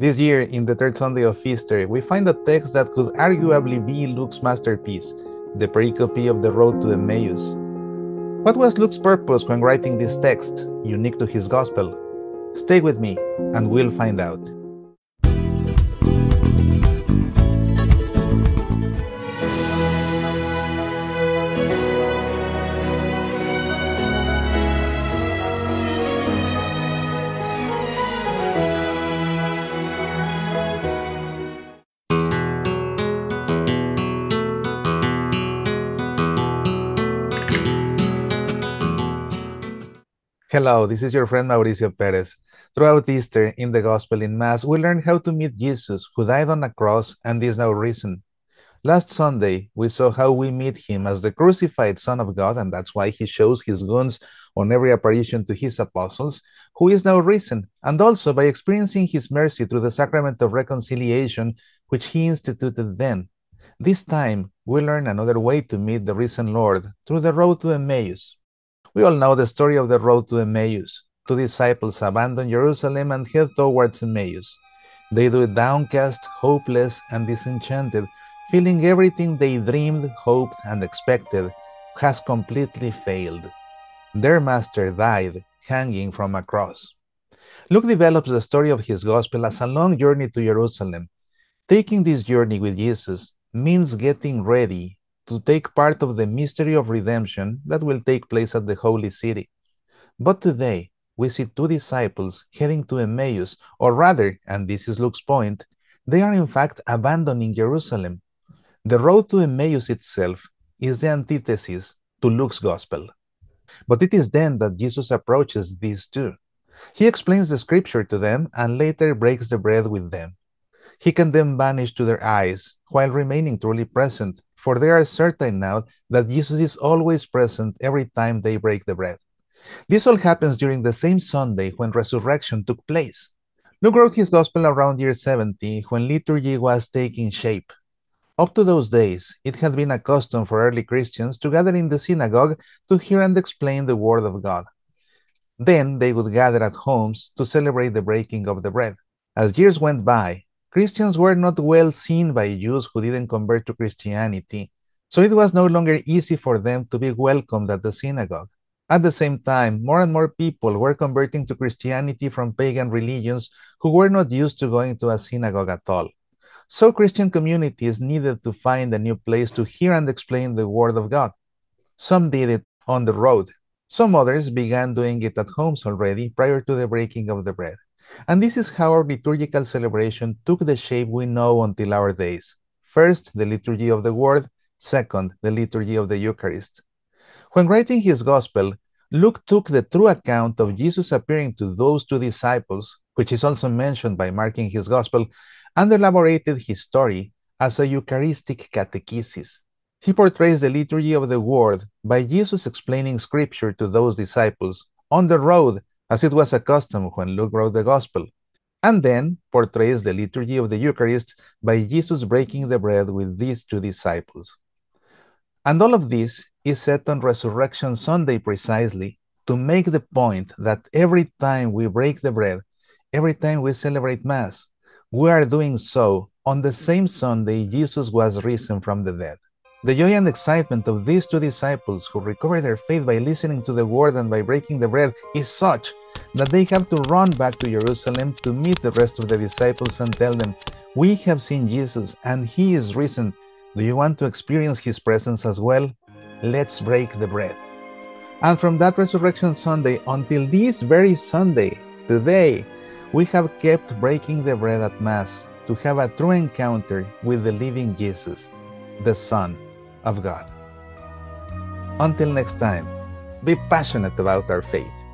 This year, in the third Sunday of Easter, we find a text that could arguably be Luke's masterpiece, the pericope of the road to Emmaus. What was Luke's purpose when writing this text, unique to his gospel? Stay with me, and we'll find out. Hello, this is your friend Mauricio Perez. Throughout Easter, in the Gospel in Mass, we learn how to meet Jesus, who died on a cross and is now risen. Last Sunday, we saw how we meet him as the crucified Son of God, and that's why he shows his wounds on every apparition to his apostles, who is now risen, and also by experiencing his mercy through the sacrament of reconciliation, which he instituted then. This time, we learn another way to meet the risen Lord through the road to Emmaus. We all know the story of the road to Emmaus. Two disciples abandon Jerusalem and head towards Emmaus. They do it downcast, hopeless, and disenchanted, feeling everything they dreamed, hoped, and expected has completely failed. Their master died hanging from a cross. Luke develops the story of his gospel as a long journey to Jerusalem. Taking this journey with Jesus means getting ready to take part of the mystery of redemption that will take place at the holy city. But today, we see two disciples heading to Emmaus, or rather, and this is Luke's point, they are in fact abandoning Jerusalem. The road to Emmaus itself is the antithesis to Luke's gospel. But it is then that Jesus approaches these two. He explains the scripture to them and later breaks the bread with them. He can then vanish to their eyes while remaining truly present for they are certain now that Jesus is always present every time they break the bread. This all happens during the same Sunday when resurrection took place. Luke wrote his gospel around year 70 when liturgy was taking shape. Up to those days, it had been a custom for early Christians to gather in the synagogue to hear and explain the Word of God. Then they would gather at homes to celebrate the breaking of the bread. As years went by, Christians were not well seen by Jews who didn't convert to Christianity, so it was no longer easy for them to be welcomed at the synagogue. At the same time, more and more people were converting to Christianity from pagan religions who were not used to going to a synagogue at all. So Christian communities needed to find a new place to hear and explain the Word of God. Some did it on the road. Some others began doing it at homes already prior to the breaking of the bread. And this is how our liturgical celebration took the shape we know until our days. First, the liturgy of the Word. Second, the liturgy of the Eucharist. When writing his Gospel, Luke took the true account of Jesus appearing to those two disciples, which is also mentioned by Mark in his Gospel, and elaborated his story as a Eucharistic catechesis. He portrays the liturgy of the Word by Jesus explaining Scripture to those disciples on the road as it was a custom when Luke wrote the Gospel, and then portrays the liturgy of the Eucharist by Jesus breaking the bread with these two disciples. And all of this is set on Resurrection Sunday precisely to make the point that every time we break the bread, every time we celebrate Mass, we are doing so on the same Sunday Jesus was risen from the dead. The joy and excitement of these two disciples who recover their faith by listening to the word and by breaking the bread is such that they have to run back to Jerusalem to meet the rest of the disciples and tell them, We have seen Jesus and he is risen. Do you want to experience his presence as well? Let's break the bread. And from that Resurrection Sunday until this very Sunday, today, we have kept breaking the bread at Mass to have a true encounter with the living Jesus, the Son of God. Until next time, be passionate about our faith.